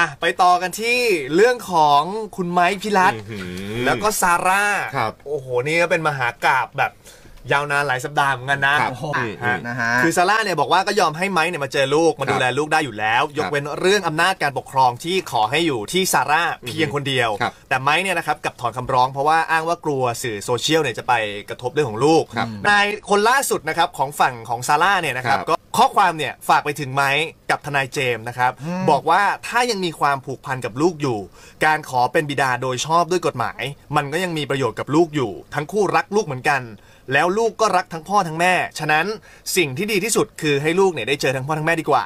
อะไปต่อกันที่เรื่องของคุณไม้พิรัตน์แล้วก็ซาร่าครับโอ้โหนี่ก็เป็นมหากราบแบบยาวนานหลายสัปดาห์เหมือนกันนะครับโอ้โหอืมอืมนะฮะคือซาร่าเนี่ยบอกว่าก็ยอมให้ไม้เนี่ยมาเจอลูกมาครับดูแลลูกได้อยู่แล้ว ยกเว้นเรื่องอำนาจการปกครองที่ขอให้อยู่ที่ซาร่าเพียงคนเดียวครับแต่ไม้เนี่ยนะครับกลับถอนคำร้องเพราะว่าอ้างว่ากลัวสื่อโซเชียลเนี่ยจะไปกระทบเรื่องของลูกครับนายคนล่าสุดนะครับของฝั่งของซาร่าเนี่ยนะครับครับก็ ข้อความเนี่ยฝากไปถึงไม้กับทนายเจมส์นะครับ บอกว่าถ้ายังมีความผูกพันกับลูกอยู่ การขอเป็นบิดาโดยชอบด้วยกฎหมาย มันก็ยังมีประโยชน์กับลูกอยู่ ทั้งคู่รักลูกเหมือนกัน แล้วลูกก็รักทั้งพ่อทั้งแม่ ฉะนั้นสิ่งที่ดีที่สุดคือให้ลูกเนี่ยได้เจอทั้งพ่อทั้งแม่ดีกว่า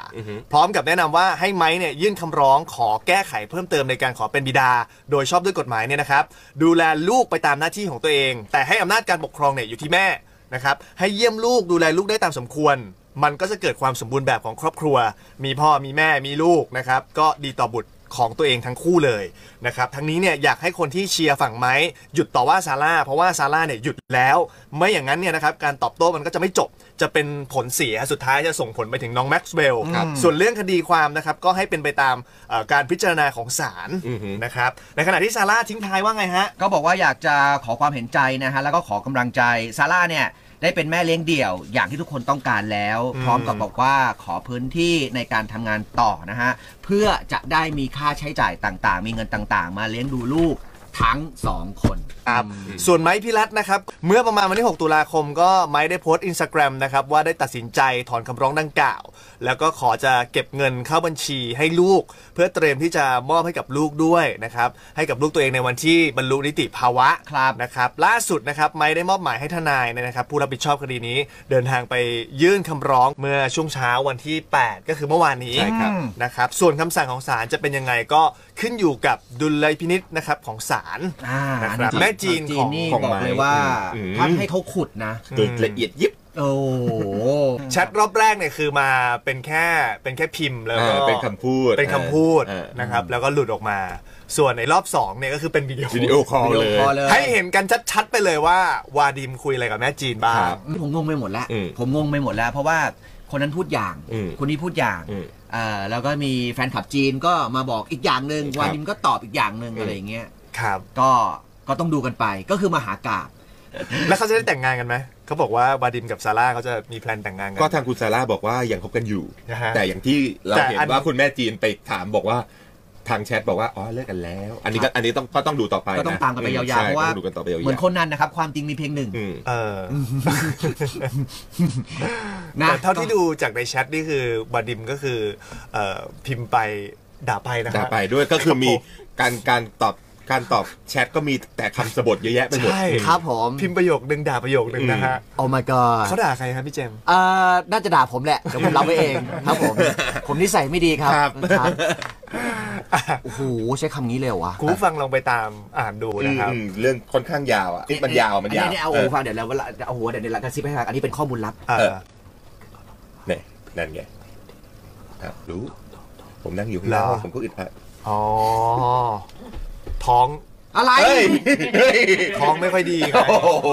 พร้อมกับแนะนำว่าให้ไม้เนี่ยยื่นคำร้องขอแก้ไขเพิ่มเติมในการขอเป็นบิดา โดยชอบด้วยกฎหมายเนี่ยนะครับดูแลลูกไปตามหน้าที่ของตัวเอง แต่ให้อำนาจการปกครองเนี่ยอยู่ที่แม่นะครับให้เยี่ยมลูกดูแลลูกได้ตามสมควร มันก็จะเกิดความสมบูรณ์แบบของครอบครัว มีพ่อมีแม่มีลูกนะครับ ก็ดีต่อบุตรของตัวเองทั้งคู่เลยนะครับ ทั้งนี้เนี่ยอยากให้คนที่เชียร์ฝั่งไม้หยุดต่อว่าซาร่าเพราะว่าซาร่าเนี่ยหยุดแล้ว ไม่อย่างนั้นเนี่ยนะครับการตอบโต้มันก็จะไม่จบ จะเป็นผลเสียสุดท้ายจะส่งผลไปถึงน้องแม็กซ์เวลล์ครับส่วนเรื่องคดีความนะครับก็ให้เป็นไปตามเอ่อการพิจารณาของศาลอือฮึนะครับ ในขณะที่ซาร่าทิ้งท้ายว่าไงฮะ ก็บอกว่าอยากจะขอความเห็นใจนะฮะแล้วก็ขอกำลังใจซาร่าเนี่ย ได้เป็นแม่เลี้ยงเดี่ยว อย่างที่ทุกคนต้องการแล้วอืมพร้อมกับบอกว่าขอพื้นที่ในการทำงานต่อนะฮะ เพื่อจะได้มีค่าใช้จ่ายต่างๆ มีเงินต่างๆ มาเลี้ยงดูลูก ทั้งสองคน ครับส่วนไมค์พิรัชต์นะครับ เมื่อประมาณวันที่ 6 ตุลาคมก็ไมค์ได้โพสต์อินสตาแกรมนะครับ ว่าได้ตัดสินใจถอนคำร้องดังกล่าว แล้วก็ขอจะเก็บเงินเข้าบัญชีให้ลูก เพื่อเตรียมที่จะมอบให้กับลูกด้วยนะครับ ให้กับลูกตัวเองในวันที่บรรลุนิติภาวะครับนะครับ ล่าสุดนะครับไม้ได้มอบหมายให้ทนายนะครับ ผู้รับผิดชอบคดีนี้ เดินทางไปยื่นคำร้องเมื่อช่วงเช้าวันที่ 8 ก็คือเมื่อวานนี้ใช่ครับ นะครับส่วนคำสั่งของศาลจะเป็นยังไงก็ขึ้นอยู่กับดุลยพินิษนะครับของศาล อ่านะครับอัแม่จีนจีขนองนี่ของบอกเลยว่าอืม ถ้าให้เขาขุดนะโดยละเอียดยิบ โอ้โห แชทรอบแรกเนี่ยคือมาเป็นแค่เป็นแค่พิมพ์แล้วก็อ่าเป็นคำพูด เป็นคำพูดเออ นะครับแล้วก็หลุดออกมา ส่วนในรอบสองเนี่ยก็คือเป็นวิดีโอ video call video call เลย ให้เห็นกันชัดๆไปเลยว่า วาดิมคุยอะไรกับแม่จีนบ้าง ครับ ผมงงไปหมดแล้ว อืมผมงงไปหมดแล้ว เพราะว่า คนนั้นพูดอย่าง อืมคนนี้พูดอย่างอืมอ่าแล้วก็มีแฟนคลับจีนก็มาบอกอีกอย่างหนึ่งครับ วาดิมก็ตอบอีกอย่างหนึ่งอืมอะไรอย่างเงี้ยครับ ก็ก็ต้องดูกันไปก็คือมหากาพย์ แล้วเขาจะได้แต่งงานกันไหมเขาบอกว่าวาดิมกับซาร่าเขาจะมีแพลนแต่งงานกั ก็ทางคุณซาร่าบอกว่ายังคบกันอยู่ นะฮะแต่อย่างที่เราแต่เห็นอัน ว่าคุณแม่จีนไปถามบอกว่า ทางแชทบอกว่าอ๋อเลิกกันแล้ว อันนี้ก็อันนี้ต้องก็ต้องดูต่อไปนะก็ต้องตามกันไปยาวๆใช่เพราะว่าต้องดูกันต่อไปยาวๆเหมือนคนนั้นนะครับ ความจริงมีเพียงหนึ่งอืมเออนะแต่เท่าที่ดูจากในแชทนี่คือวาดิมก็คือเอ่อพิมพ์ไปด่าไปนะคด่ารับไปด้วยก็คือมีครับผมการการตอบ การตอบแชทก็มีแต่คำสบทเยอะแยะไปหมด ใช่ครับผมพิมพ์ประโยคนึงด่าประโยคนึงนะฮะโอ้ my god เขาด่าใครครับพี่เจมส์เอ่อน่าจะด่าผมแหละเดี๋ยวผมรับไว้เองครับผม ผมนิสัยไม่ดีครับครับครับโอ้โหใช้คำนี้เลยเหรอวะคุณผู้ฟังลองไปตามอ่านดูนะครับ อืมเรื่องค่อนข้างยาวอะมันยาวมันยาวอันนี้เอาหูฟังเดี๋ยวเราเอาหัวเดี๋ยวเดี๋ยวเรากระซิบให้ฟังอันนี้เป็นข้อมูลลับเอเอออเนี่ยนั่นไงครับรู้ ผมนั่งอยู่ข้างเหรล่าองผมก็อึดอัดอ๋อ ท้องอะไร เฮ้ยเฮ้ยท้องไม่ค่อยดีไงโอ้โห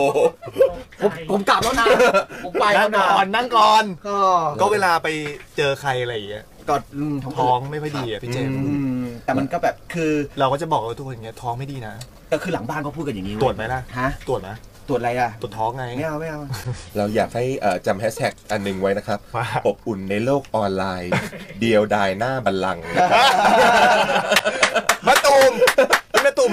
ผมผมกลับแล้วนะ ผมไปนั่แล้งวนะก่อนนั่งก่อน ก็ก็เวลาไปเจอใครอะไรอย่างเงี้ยก็อืมท้องท้องไม่ค่อยดีอะพี่เจมส์อืมแต่มันก็แบบคือเราก็จะบอกว่าทุกคนอย่างเงี้ยท้องไม่ดีนะ ก็คือหลังบ้านเขาพูดกันอย่างนี้เยตรวจไหมล่ะ ฮะตรวจไหมตรวจอะไรอะตรวจท้องไง ไม่เอาไม่เอา เราอยากให้เอ่อจำแฮชแท็กอันหนึ่งไว้นะครับ ว่า อบอุ่นในโลกออนไลน์ เดียวดายหน้าบัลลังก์มะตูมนี่มะตูม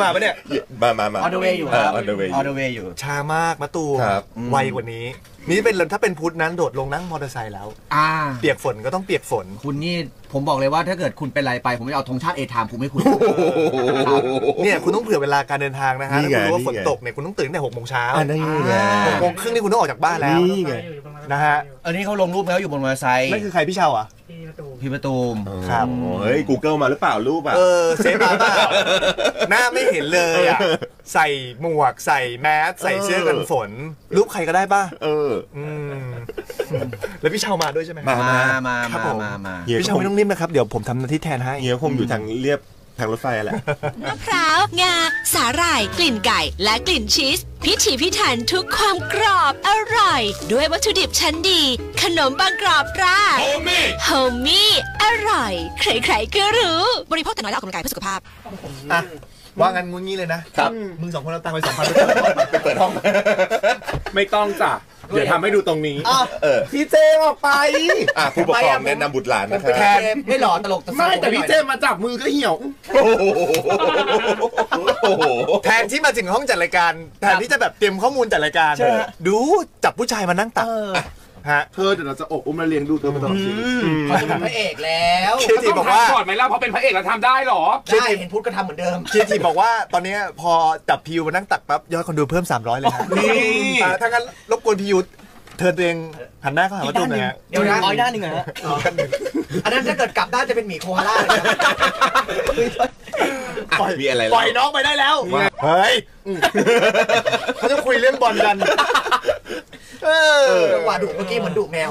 มาปะเนี่ย มามามา on the way อยู่ครับเ on the way อ on the way อยู่ ช้ามากมะตูมครับ ไวกว่านี้ นี่เป็นถ้าเป็นพุทธนั้นโดดลงนั่งมอเตอร์ไซค์แล้ว อ่า เปียกฝนก็ต้องเปียกฝน คุณนี่ผมบอกเลยว่าถ้าเกิดคุณเป็นอะไรไป ผมจะเอาธงชาติเอทามผมให้คุณ เนี่ยคุณต้องเผื่อเวลาการเดินทางนะฮะนี่ถ้าไงคุณรู้ว่านี่ฝนไงตกเนี่ยคุณต้องตื่นตั้งแต่หกโมงเช้าอันนี้ไง หกโมงครึ่งนี่คุณต้องออกจากบ้านแล้ว นี่ไง นะฮะ อันนี้เขาลงรูปแล้วอยู่บนมอเตอร์ไซค์นั่นคือใครพี่เชาอะ พี่ประตูมครับโอ้เฮ้ย Google มาหรือเปล่ารูปอะ เออเซฟมาเปล่าหน้าไม่เห็นเลยอะใส่หมวกใส่แมสใส่เสื้อกันฝน รูปใครก็ได้ป่ะ เอออืมแล้วพี่เชามาด้วยใช่ไหมมามามาครับมาผมมามาเฮียพี่ก็เชาคงไม่ต้องนิ่มนะครับ เดี๋ยวผมทำหน้าที่แทนให้เฮียคงอยู่ทางเรียบ ทางรถไฟอะแหละมะพร้าวงา สาหร่าย กลิ่นไก่ และกลิ่นชีส พิถีพิถันทุกความกรอบอร่อย ด้วยวัตถุดิบชั้นดี ขนมบางกรอบราโฮมี่โฮมี่อร่อย ใครๆก็รู้ บริโภคแต่น้อยและออกกำลังกายเพื่อสุขภาพอะว่างันงูงี้เลยนะครับ มึงสองคนเอาตังค์ไปสองพันไปเปิดห้อง ไม่ต้องจ้ะ เดี๋ยวทำให้ดูตรงนี้เออ พี่เจมออกไป อะผู้ปกครองแนะนำบุตรหลานนะคไปรับแทนไม่หล่อตลกไม่แต่พี่เจมมาจับมือก็เหี่ยว โอ้โหโอ้โห แทนที่มาถึงห้องจัดรายการแทนที่จะแบบเตรียมข้อมูลจัดรายการดูจับผู้ชายมานั่งตัก ฮะ เธอเดี๋ยวเราจะอกอุ้มมาเลี้ยงดูเธอมาตลอดชีวิตเขาจะเป็นพระเอกแล้วคิด ทีบอกว่าก่อนไหมล่ะเพราะเป็นพระเอกแล้วทำได้หรอ ได้เห็นพุทธก็ทำเหมือนเดิมคิดทีบอกว่าตอนเนี้ยพอจับพิวมานั่งตักปั๊บยอดคนดูเพิ่ม 300 เลยฮะนี่ อ่าถ้างั้นรบกวนพิวเธอตัวเองหันหน้าเข้าหาประตูหน่อยฮะเดี๋ยวนะร้อยด้านหนึ่งเหรอฮะอันนั้นถ้าเกิดกลับด้านจะเป็นหมีโคอาล่าเลยนะอะมีอะไรปล่อยน้องไปได้แล้ว เฮ้ยเขาจะคุยเรื่องบอลกันเออ จังหวะดุเมื่อกี้เหมือนดุแมว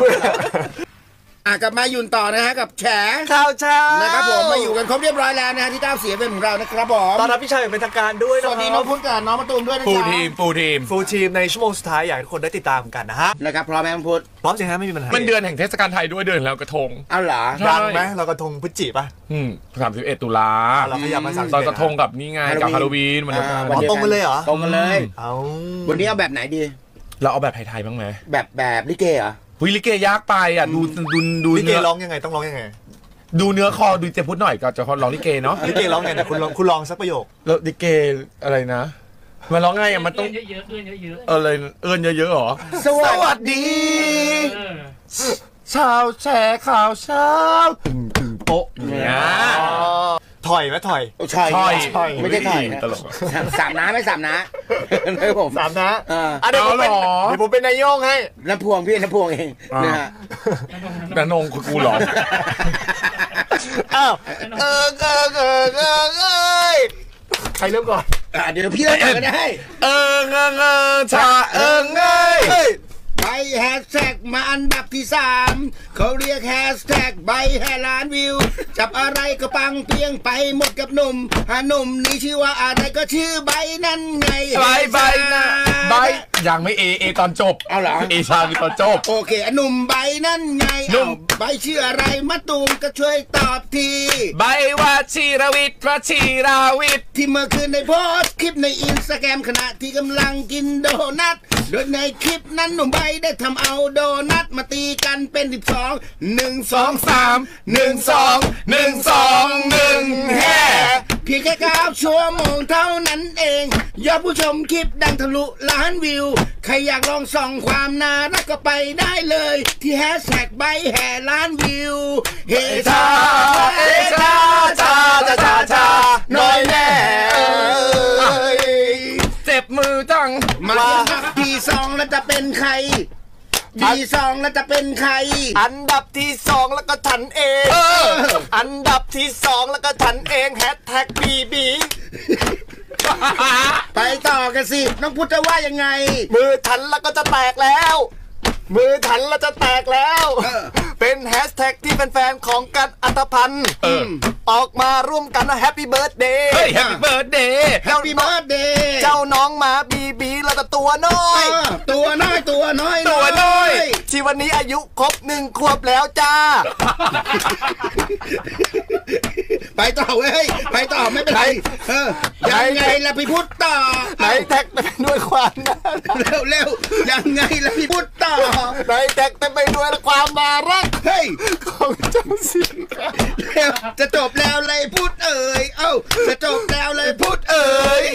อะกลับมายุ่นต่อนะฮะกับแฉข่าวเช้านะครับผมมาอยู่กันครบเรียบร้อยแล้วนะฮะที่เต้าเสียเป็นของเรานะครับผมตอนรับพี่ชายอย่างเป็นทางการด้วยสนะวัสดีคน้รัอบงพุทธกับน้องมะตูมด้วยนะฟูจ๊ะทีมฟูทีม ฟูลทีมในชั่วโมงสุดท้ายอยากให้ทุกคนได้ติดตามกันนะฮะนะครับพร้อมไหมน้องพุทธพร้อมสิฮะไม่มีปัญหามันเดือนแห่งเทศกาลไทยด้วยเดือนแล้วกระทง เอาเหรอใช่ ดังไหมเรากระทงพฤศจิป่ะอืมสามสิบเอ็ดตุลาเราขยับมาสามสิบตอนกระทงกับนี่ไงกับฮาโลวีนวันเดียวกัน อ่าอ๋อตรงกันเลยเหรอ ตรงกันเลย เอาวันนี้เอาแบบไหนดี เราเอาแบบไทยๆบ้างไหมแบบแบบลิเกเหรอหุยลิเกยากไปอะดูดูดูลิเกเนื้อร้องยังไงต้องร้องยังไงดูเนื้อคอดูเจพุทธหน่อยก็จะร้องลิเกเนาะลิเกร้องไงนะคุณลองคุณลองสักประโยคแล้วลิเกอะไรนะมันร้องไงอะมันต้องเยอะๆเอื้อนเยอะเออเลยเอื้อนเยอะๆเหรอสวัสดีๆเออชาวแชร์ข่าวเช้าตึงตึงโป๊ะเนี่ย ถอยไหมถอยโอ้ใช่ถอยใช่ไม่ใช่ถอยนะตลกสามน้าไม่สามน้านะครับผม สามนะเอออะเดี๋ยวผมเป็นเอาเหรอ เดี๋ยวผมเป็นนายโยงให้ น้ำพวงพี่น้ำพวงเองนะฮะนานงคือกูเหรอ อ้าวเออเออเออเออเอยใครเริ่มก่อนอะเดี๋ยวพี่เล่นก่อนก็ได้ เออเงอเงอชาเออเงยเฮ้ยใบ แฮชแท็กมาอันดับที่สามเขาเรียกแฮชแท็กใบแฮล้านวิว จับอะไรก็ปังเปียงไปหมดกับหนุ่มหาหนุ่มนี่ชื่อว่าอะไรก็ชื่อใบนั่นไงบายบายนะบายยังไม่เอเอตอนจบเอาเหรอเอชาคือตอนจบ โอเคอะหนุ่มใบนั่นไงหนุ่มเอ้าใบชื่ออะไรมาตูมก็ช่วยตอบทีใบว่าชีรวิทย์พระชีราวิทย์ที่เมื่อคืนในโพสต์คลิปในอินสตาแกรมขณะที่กำลังกินโดนัทโดยในคลิปนั้นหนุ่มใบได้ทำเอาโดนัทมาตีกันเป็นสิบสองหนึ่งสองสามหนึ่งสองหนึ่งสองหนึ่งแฮ่เพียงแค่เก้าชั่วโมงเท่านั้นเอง ยอดผู้ชมคลิปดังทะลุล้านวิว ใครอยากลองส่องความน่ารักก็ไปได้เลย ที่แฮชแท็กใบแห่ล้านวิว เฮชาเฮชาชาชาชาชาหน่อยแน่เอ้ยเจ็บมือจังมาทีสองแล้วจะเป็นใคร ทีสองแล้วจะเป็นใคร อันดับที่สองแล้วก็ฉันเองอันดับที่สองแล้วก็ฉันเองแฮชแท็กบีบีไปต่อกันสิ น้องพุทธจะว่ายังไง มือฉันแล้วก็จะแตกแล้ว มือฉันแล้วจะแตกแล้ว เป็นแฮชแท็กที่แฟนๆของกันอรรถพันธ์ออกมาร่วมกันนะ happy birthday เฮ้ย happy birthday happy birthday เจ้าน้องหมาบีบีแล้วก็ตัวน้อย ตัวน้อยตัวน้อยตัวน้อยที่วันนี้อายุครบหนึ่งขวบแล้วจ้า ไปต่อเว้ยไปต่อไม่เป็นไรเออยังไงล่ะพี่พุทธต่อไหนแท็กไปด้วยความน่ารัก เร็วเร็วยังไงล่ะพี่พุทธต่อไหนแท็กไปด้วยความน่ารักเฮ้ยของเจ้าสิงห์เร็วจะจบแล้วเลยพุทธเอ๋ยเอ้าจะจบแล้วเลยพุทธเอ๋ย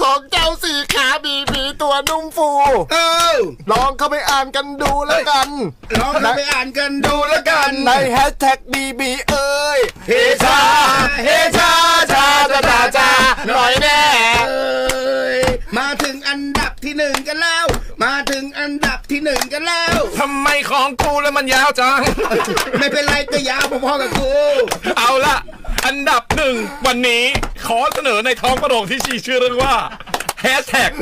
ของเจ้าสีขาบีบีตัวนุ่มฟูเอ้าลองเข้าไปอ่านกันดูแล้วกัน ลองเข้าไปอ่านกันดูแล้วกัน ในแฮชแท็กบีบีเอ้ยเฮชาเฮชาชาชาชาชาหน่อยแน่ หนึ่งกันแล้วทำไมของกูแล้วมันยาวจัง ไม่เป็นไรก็ยาวพอๆกับกู เอาละอันดับหนึ่งวันนี้ขอเสนอในท้องประโรงที่ชีชื่อเรื่องว่า Hashtag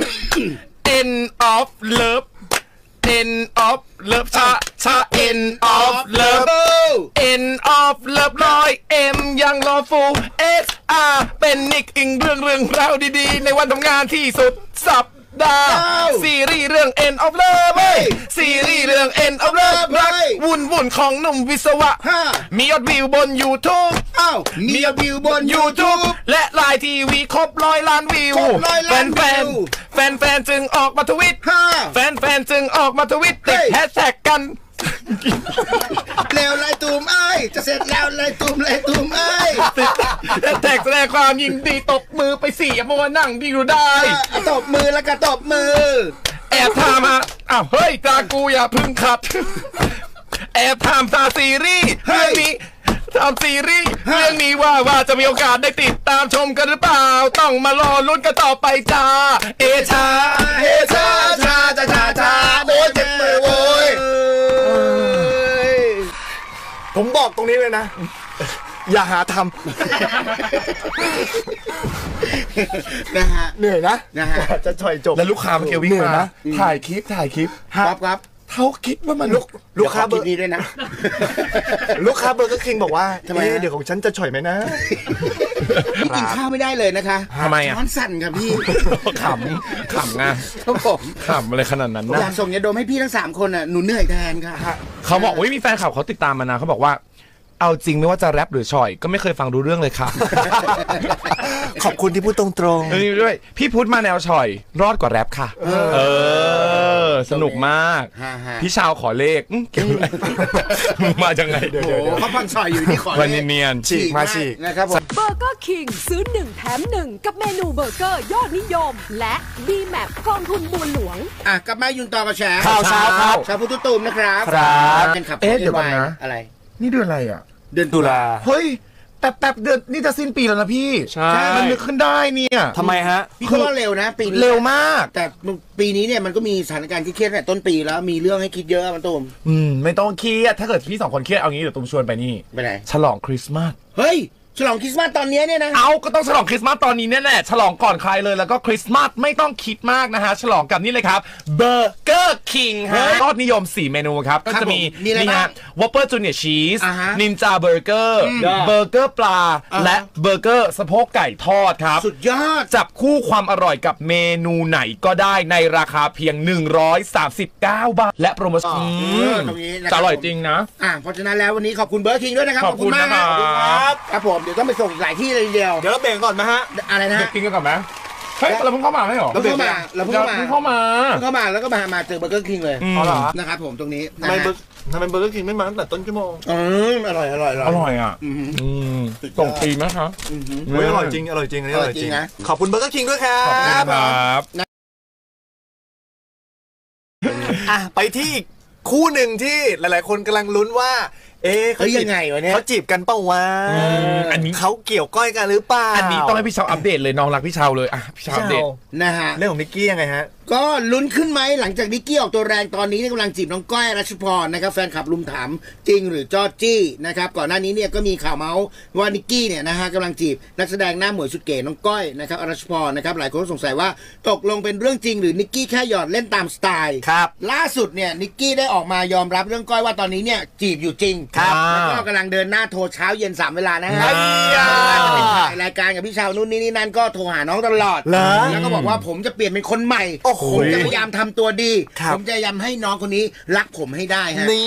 End of Love End of Love ชาชา End of Love End of Love ร้อย M ยังรอฟู S อ่าเป็นนิกอิงเรื่องเรื่องราวดีๆ ในวันทำงานที่สุดสัป ดาห์อ้าวซีรีส์เรื่อง End of Love เว้ยซีรีส์เรื่อง End of Love รักเฮ้ยวุ่นวุ่นๆของหนุ่มวิศวะห้ามียอดวิวบน YouTube อ้าวมีวิวบน YouTube และไลน์ทีวีครบร้อยล้านวิวครบร้อยล้านแฟนวิวๆแฟนแฟนๆจึงออกมาทวิตห้าแฟนแฟนๆจึงออกมาทวิตติดเฮ้ยแฮชแท็กกันแล้วไรตูมเอ้ยจะเสร็จแล้วไรตูมไรตูมเอ้ยติดแฮ ชแท็กแสดงความยินดีตบมือไปสี่อย่ามาว่านั่งดีอยู่ได้อะตบมือแล้วก็ตบมือ แอบถามฮะอ้าวเฮ้ยตากูอย่าพึ่งขัด แอบถามตาซีรีส์เฮ้เรื่อยงนี้ทำซีรีส์เรื่องนี้ว่าว่าจะมีโอกาสได้ติดตามชมกันหรือเปล่า ต้องมารอลุ้นกันต่อไปจ้า เอชาเฮชาชาชาชาชาโอ้ยเจ็บมือโว้ยผมบอกตรงนี้เลยนะ อย่าหาทนะฮะำ เหนื่อยนะนะฮะ จะช่อยจบแล้วลูกค้ามันเกี่ยววิ่งเหนื่อยมานะ ถ่ายคลิปถ่ายคลิปครับครับ เขาคิดว่ามันลูกลูกค้าเบเดี๋อยวขอร์กินนี้ด้วยนะ ลูกค้าเบอร์ก็คิงบอกว่าทำไมเอ๊ะฮะเดี๋ยวของฉันจะช่อยไหมนะกินข้าวไม่ได้เลยนะคะทำไมอะช้อนสั่นครับพี่ขำขำไงครับผมขำอะไรขนาดนั้นอยานะกส่งยาดมให้พี่ทั้งสามคนอะหนูเหนื่อยแทนค่ะ เขาบอกว่ามีแฟนข่าวเขาติดตามมานะเขาบอกว่า เอาจริงไม่ว่าจะแรปหรือชอย ก็ไม่เคยฟังรู้เรื่องเลยค่ะ ขอบคุณที่พูดตรงเออด้วย พี่พุทธมาแนวชอย รอดกว่าแรปค่ะ เออ สนุกมากฮะฮะพี่ชาวขอเลขอื้อเกี่ยวอะไรมาจังไงเดี๋ยวโอ้โหเขาพันซอยอยู่นี่ขอวันเนียนๆ ฉีกมาฉีก นะครับผม เบอร์เกอร์คิงซื้อ 1 แถม 1 กับเมนูเบอร์เกอร์ยอดนิยม และ b m a p กองทุนบัวหลวง อะกลับมายุนต่อกับแชร์ข่าวเช้าครับ ชาวพุทธตูมนะครับครับเป็นขับเอ๊ะเดี๋ยวก่อนนะ อะไร นี่เดือนอะไรอะ เดือนตุลา เฮ้ยแป๊บแป๊บเดือนนี่จะสิ้นปีแล้วนะพี่ใช่ มันนึกขึ้นได้เนี่ยทำไมฮะ พี่ก็ว่าเร็วนะ ปีนี้เร็วมาก แต่ปีนี้เนี่ยมันก็มีสถานการณ์ที่เครียดตั้งแต่ต้นปีแล้วมีเรื่องให้คิดเยอะมันตูมอืม ไม่ต้องเครียดถ้าเกิดพี่สองคนเครียดเอางี้เดี๋ยวตุ้มชวนไปนี่ ไปไหนฉลองคริสต์มาสเฮ้ย ฉลองคริสต์มาสตอนเนี้ยเนี่ยนะ เอาก็ต้องฉลองคริสต์มาสตอนนี้แน่ๆฉลองก่อนใครเลยแล้วก็คริสต์มาสไม่ต้องคิดมากนะฮะ ฉลองกับนี่เลยครับเบอร์เกอร์คิงฮะยอดนิยม 4 เมนูครับ ก็ครับจะมีผมมีอะไรนี่บ้าฮะ Whopper Junior Cheese อ่าฮะนินจาเบอร์เกอร์เบอร์เกอร์ปลา อ่าฮะ และเบอร์เกอร์สะโพกไก่ทอดครับ สุดยอด จับคู่ความอร่อยกับเมนูไหนก็ได้ในราคาเพียง 139 บาท และโปรโมชั่นอ๋ออืมตรงนี้นะครับ จะอร่อยจริงนะ อะเพราะฉะนั้นแล้ววันนี้ขอบคุณเบอร์เกอร์คิงด้วยนะครับขอบคุณมากนะครับ ขอบคุณครับ ครับผมเดี๋ยวต้องไปส่งอีกหลายที่เลยทีเดียว เดี๋ยวเราเบรกก่อนนะฮะ อะไรนะฮะ เด็กกินกันก่อนไหมเฮ้ย เราเพิ่งเข้ามาไม่หรอเราเพิ่งเข้ามาเราเพิ่งเข้ามาเพิ่งเข้ามาเพิ่งเข้ามาแล้วก็มามาเจอเบอร์เกอร์คิงเลยอ๋อเหรอ นะครับผมตรงนี้ทำไมเบอร์ทำไมเบอร์เกอร์คิงไม่มาตั้งแต่ต้นชั่วโมงอืมอร่อยอร่อยอร่อยอร่อยอะ อือหืออืมสุดยอดส่งฟรีไหมครับอือหือเฮ้ยอร่อยจริง อร่อยจริงอันนี้อร่อยจริง อร่อยจริงนะ ขอบคุณเบอร์เกอร์คิงด้วยครับ ขอบคุณครับ อะไปที่อีกคู่หนึ่งที่หลาย ๆ คนกำลังลุ้นว่า เอ๊ะเฮ้ยยังไงวะเนี่ยเขาจีบกันเปล่าวะมอันนี้เขาเกี่ยวก้อยกันหรือเปล่าอันนี้ต้องให้พี่เชาวอัปเดตเลยน้องรักพี่เชาวเลยอะพี่เชาวอัปเดตนะฮะเรื่องของนิกกี้ยังไงฮะ ก็ลุ้นขึ้นไหมหลังจากนิกกี้ออกตัวแรงตอนนี้เนี่ยกำลังจีบน้องก้อยรัชพรนะครับแฟนคลับลุมถามจริงหรือจอจี้นะครับก่อนหน้านี้เนี่ยก็มีข่าวเมาส์ว่านิกกี้เนี่ยนะฮะกำลังจีบนักแสดงหน้าหมวยสุดเก๋น้องก้อยนะครับรัชพรนะครับหลายคนก็สงสัยว่าตกลงเป็นเรื่องจริงหรือนิกกี้แค่หยอดเล่นตามสไตล์ครับล่าสุดเนี่ยนิกกี้ได้ออกมายอมรับเรื่องก้อยว่าตอนนี้เนี่ยจีบอยู่จริงครับแล้วก็กำลังเดินหน้าโทรเช้าเย็นสามเวลานะฮะไอ้ยาจะเป็นถ่ายรายการกับพี่ชาวนู่นนี่นี่นั่นก็โทรหาน้องตลอดเหรอแล้วก็บอกว่าผมจะเปลี่ยนเป็นคนใหม่โอ้โหผมจะพยายามทำตัวดี ครับ ผมจะพยายามให้น้องคนนี้รักผมให้ได้ฮะนี่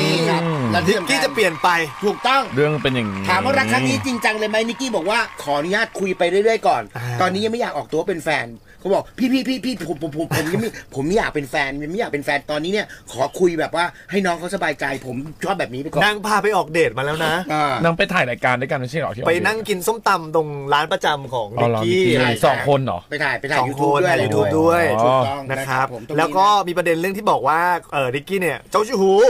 นี่ครับและนิที่กสำคัญกี้จะเปลี่ยนไป ถูกต้อง เรื่องเป็นอย่างนี้ ถามว่ารักครั้งนี้จริงจังเลยไหมนิกกี้บอกว่าขออนุญาตคุยไปเรื่อยๆก่อน อ่า ตอนนี้ยังไม่อยากออกตัวเป็นแฟน เขาบอกพี่พี่พี่พี่ผมผมผมผมยังไม่ผมไม่อยากเป็นแฟนยังไม่อยากเป็นแฟนตอนนี้เนี่ย ขอคุยแบบว่าให้น้องเขาสบายใจผมชอบแบบนี้ไปก่อนนางพาไปออกเดทมาแล้วนะ อ่านางไปถ่ายรายการด้วยกันไม่ใช่เหรอที่ออกไปนั่งกินส้มตำตรงร้านประจำของอ๋อนิกเหรอ นิกกี้ใช่ สองคนเหรอ ไปถ่ายไปถ่ายสองคนยูทูบด้วยถ่ายยูทูบด้วยอ๋อ ถูกต้องนะครับผมตรงนี้ แล้วก็มีประเด็นเรื่องที่บอกว่าเออนิกกี้เนี่ยเจ้าชู้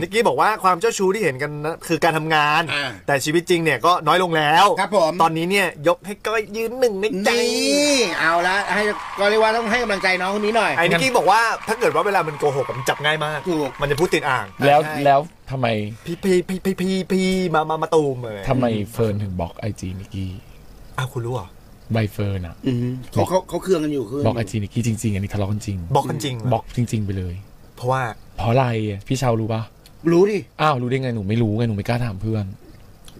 นิกกี้บอกว่าความเจ้าชู้ที่เห็นกันนะคือการทำงาน อ่าแต่ชีวิตจริงเนี่ยก็น้อยลงแล้วครับผม ตอนนี้เนี่ยยกให้ก้อยยืนหนึ่งในใจ นี่เอาละให้ก็เรียกว่าต้องให้กำลังใจน้องคนนี้หน่อย ไอ้นิกกี้บอกว่าถ้าเกิดว่าเวลามันโกหกอะมันจับง่ายมาก ถูก มันจะพูดติดอ่างแล้วใช่แล้วทำไมพี่พี่พี่พี่พี่พี่มามามาตูมเลยทำไมเฟิร์นถึงบล็อก IG นิกกี้อ้าวคุณรู้เหรอใบเฟิร์นอะอืมเขาเขาเขาเครื่องกันอยู่คือบล็อก IG นิกกี้จริงๆอันนี้ทะเลาะกันจริงบล็อกกันจริงเหรอบล็อกจริง ๆ ไปเลย เพราะว่าเพราะอะไรอะพี่เชาวรู้ปะรู้ดิ อ้าวรู้ได้ไงหนูไม่รู้ไงหนูไม่กล้าถามเพื่อน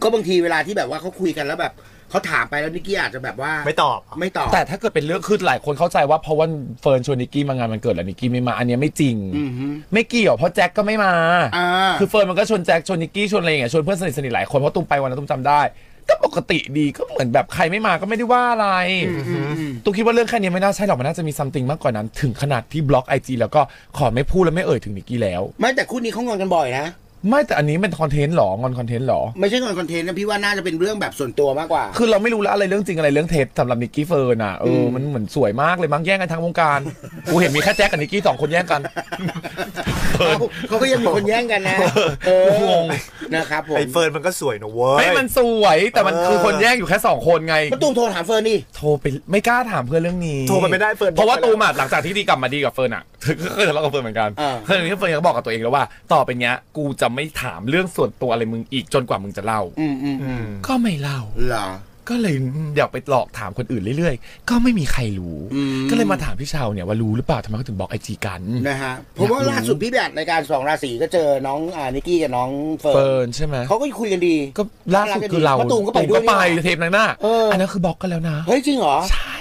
ก็บางทีเวลาที่แบบว่าเขาคุยกันแล้วแบบ เขาถามไปแล้วนิกกี้อาจจะแบบว่าไม่ตอบ ไม่ตอบ แต่ถ้าเกิดเป็นเรื่องคือหลายคนเข้าใจว่าเพราะว่าเฟิร์นชวนนิกกี้มางานวันเกิดแล้วนิกกี้ไม่มาอันเนี้ยไม่จริง อือฮึ ไม่เกี่ยวเพราะแจ็คก็ไม่มา อ่า คือเฟิร์นมันก็ชวนแจ็คชวนนิกกี้ชวนอะไรอย่างเงี้ยชวนเพื่อนสนิทสนิทหลายคนเพราะตุ้มไปวันนั้นตุ้มจำได้ ก็ปกติดีก็เหมือนแบบใครไม่มาก็ไม่ได้ว่าอะไรตุ้มคิดว่าเรื่องแค่นี้ไม่น่าใช่หรอกมันน่าจะมี something มากกว่านั้น ถึงขนาดที่บล็อกไอจีแล้วก็ขอไม่พูดและไม่เอ่ยถึงนิกกี้แล้ว ไม่แต่คู่นี้เขางอนกันบ่อยนะ ไม่แต่อันนี้เป็น content หรองอน content หรอ ไม่ใช่งอน content นะพี่ว่าน่าจะเป็นเรื่องแบบส่วนตัวมากกว่า คือเราไม่รู้แล้วอะไรเรื่องจริงอะไรเรื่องเท็จสำหรับนิกกี้เฟิร์นอะเออมันเหมือนสวยมากเลยมั้งแย่งกันทั้งวงการกูเห็นมีแค่แจ็คกับนิกกี้สองคนแย่งกันเขาเขาก็ยังมีคนแย่งกันนะเอองงนะครับผมไอ้เฟิร์นมันก็สวยนะเว้ยไม่มันสวยแต่มันเออคือคนแย่งอยู่แค่สองคนไงก็ตูมโทรถามเฟิร์นนี่โทรไปไม่กล้าถามเพื่อนเรื่องนี้โทรไปไม่ได้เฟิร์นเพราะว่าตูมอะหลังจากที่ดีกลับมาดีกับเฟิร์นอะก็เคยทะเลาะกับเฟิร์นเหมือนกันอ่าเฟิร์นที่เฟิร์นก็บอกกับตัวเองแล้วว่า ต่อไปเนี้ยกูจะไม่ถามเรื่องส่วนตัวอะไรมึงอีกจนกว่ามึงจะเล่า อืมอืมอืมก็ไม่เล่า เหรอ ก็เลยเดี๋ยวไปหลอกถามคนอื่นเรื่อยๆ ก็ไม่มีใครรู้ อืม ก็เลยมาถามพี่ชาวเนี่ยว่ารู้หรือเปล่าทำไมเขาถึงบล็อกไอจีกัน นะฮะผมว่าล่าสุดพี่แบบในการสองราศีก็เจอน้องอ่านิกกี้กับน้องเฟิร์เฟินร์นใช่ไหมเขาก็คุยกันดี ก็ล่าสุดคือเราเพราะตูมก็ไปด้วยนี่หว่าเทปนั้นน่ะเอออั อันนั้นคือบล็อกกันแล้วนะ เฮ้ยจริงเหรอ ใช่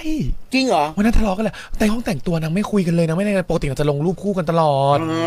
จริงเหรอ วันนั้นทะเลาะกันแหละในห้องแต่งตัวนางไม่คุยกันเลยนะไม่ได้ปกติเราจะลงรูปคู่กันตลอดอื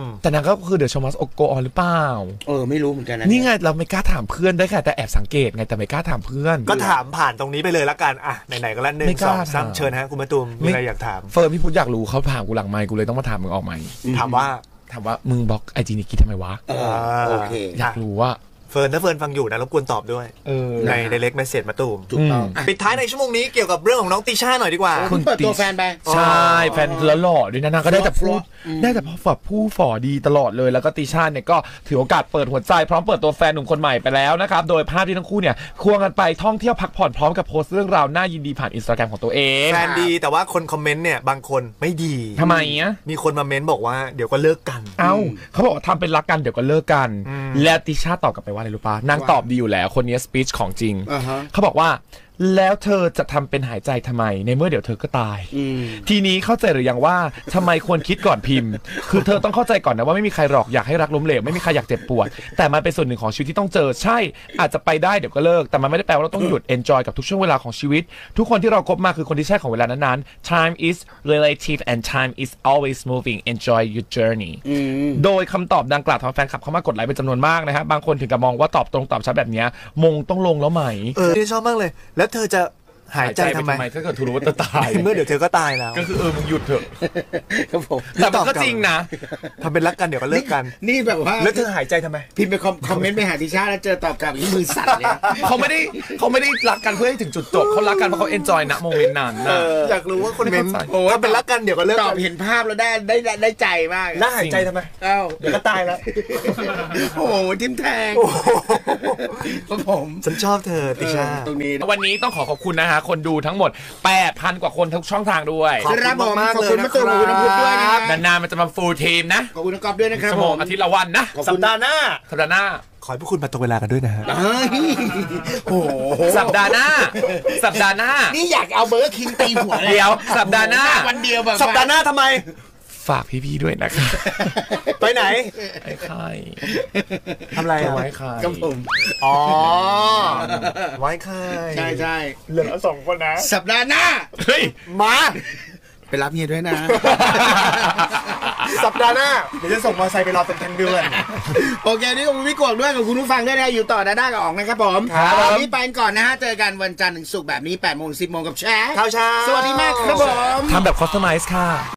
มแต่นางก็คือ the show must go on หรือเปล่า เออไม่รู้เหมือนกันนะนี่ไงเราไม่กล้าถามเพื่อนได้แค่แต่แอบสังเกตไงแต่ไม่กล้าถามเพื่อน ก็ถามผ่านตรงนี้ไปเลยละกันอะไหนๆก็แล้วไม่กล้าถามหนึ่งสองสาม เชิญฮะคุณมาตูมมีอะไรอยากถาม เฟิร์นพี่พุทธอยากรู้เขาถามกูหลังไมค์กูเลยต้องมาถามมึงออกไมค์ถามว่าถามว่ามึงบล็อกไอจีนิกกี้ทำไมวะ เออโอเค อยากรู้ว่า เฟิร์นถ้าเฟิร์นฟังอยู่นะรบกวนตอบด้วย เออใน direct message มาตูมถูกต้องอืมอะปิดท้ายในชั่วโมงนี้เกี่ยวกับเรื่องของน้องติช่าหน่อยดีกว่า คุณเปิดตัวแฟนไป ใช่แฟนแล้วหล่อด้วยนะนางก็ได้แต่พูดอืมได้แต่พอฝับผู้ฝ่อดีตลอดเลย แล้วก็ติชาเนี่ยก็ถือโอกาสเปิดหัวใจพร้อมเปิดตัวแฟนหนุ่มคนใหม่ไปแล้วนะครับ โดยภาพที่ทั้งคู่เนี่ยควงกันไปท่องเที่ยวพักผ่อนพร้อมกับโพสต์เรื่องราวน่ายินดีผ่านอินสตาแกรมของตัวเองแฟนดีแต่ว่าคนคอมเมนต์เนี่ยบางคนไม่ดีทำไมอะมีคนมาเม้นบอกว่าเดี๋ยวก็เลิกกัน เอ้าเขาบอกว่าทำเป็นรักกันเดี๋ยวก็เลิกกันอืมและติชาตอบกลับไปว่าอะไรรู้ปะนางตอบดีอยู่แล้ว คนนี้สปีชของจริงอ่าฮะเขาบอกว่า แล้วเธอจะทำเป็นหายใจทำไม ในเมื่อเดี๋ยวเธอก็ตาย อืม ทีนี้เข้าใจหรือยังว่าทำไมควรคิดก่อนพิมพ์ คือเธอต้องเข้าใจก่อนนะว่าไม่มีใครหรอกอยากให้รักล้มเหลวไม่มีใครอยากเจ็บปวด แต่มันเป็นส่วนหนึ่งของชีวิตที่ต้องเจอ ใช่ อาจจะไปได้เดี๋ยวก็เลิก แต่มันไม่ได้แปลว่าเราต้องหยุด enjoy กับทุกช่วงเวลาของชีวิต ทุกคนที่เราคบมาคือคนที่ใช่ของเวลานั้นๆ time is relative and time is always moving enjoy your journey อืมโดยคำตอบดังกล่าวทำให้แฟนคลับเข้ามากดไลค์เป็นจำนวนมากนะฮะบางคนถึงกับมองว่าตอบตรงตอบชัดแบบเนี้ยมงต้องลงแล้วไหม เออที่ชอบมากเลย แล้วเธอจะ หายใจทำไมถ้าเกิดเธอรู้ว่าจะตายเมื่อเดี๋ยวเธอก็ตายแล้ว ก็คือเออมึงหยุดเถอะครับผมแต่มันก็จริงนะทำเป็นรักกันเดี๋ยวก็เลิกกัน นี่แบบว่าแล้วเธอหายใจทำไมพิมพ์ไปคอมคอมเมนต์ไปหาติช่าแล้วเจอตอบกลับที่มือสั่นเลยเขาไม่ได้เขาไม่ได้รักกันเพื่อให้ถึงจุดจบเขารักกันเพราะเขา enjoy ณ moment นั้นนะอยากรู้ว่าคนเม้นไม่เข้าใจโอ้ทำเป็นรักกันเดี๋ยวก็เลิกกันตอนเห็นภาพแล้วได้ได้ได้ได้ใจมากแล้วหายใจทำไมเอ้าเดี๋ยวก็ตายแล้วโอ้โหทิมแทงโอ้โหครับผมฉันชอบเธอติชาเออตรงนี้นะวันนี้ต้องขอขอบคุณนะฮะคนดูทั้งหมด 8,000 กว่าคนทุกช่องทางด้วยขอบคุณครับผมมากๆขอบคุณเลยมาตูมขอบคุณน้ำพุด้วยนะนะครั บ นานๆมันจะมาฟูลทีมนะขอบคุณน้องก๊อฟด้วยนะครับชั่วผโมงมอาทิตย์ละวันนะขอบสัคุปณดาห์หน้า สัปดาห์หน้า ขอให้พวกคุณมาตรงเวลากันด้วยนะฮะ เฮ้ยโอ้โหสัปดาห์หน้า สัปดาห์หน้า นี่อยากเอาเบอร์คิงตีหัวเลยเดี๋ยวสัปดาห์หน้า วันเดียวแบบ สัปดาห์หน้าทำไม ฝากพี่ๆด้วยนะครับไปไหน ไอ้ไข่ทำอะไรจะอะไว้ไข่ครับผมอ๋อ ไว้ใครใช่ใช่เหลือสองคนนะ สัปดาห์หน้า เฮ้ย มา ไปรับเฮียด้วยนะ สัปดาห์หน้า เดี๋ยวจะส่งมอเตอร์ไซค์ไปรอเป็นทั้งเดือน โอเคนี่ขอบคุณพี่กวงด้วยขอบคุณผู้ฟังด้วยนะอยู่ต่อดาด้ากับอ๋องนะครับผมครับ วันนี้ไปก่อนนะฮะ เจอกันวันจันทร์ถึงศุกร์แบบนี้8โมง10โมงกับแชร์ข้าวเช้า สวัสดีมากครับผม ทำแบบคอสตอมไมซ์ค่ะ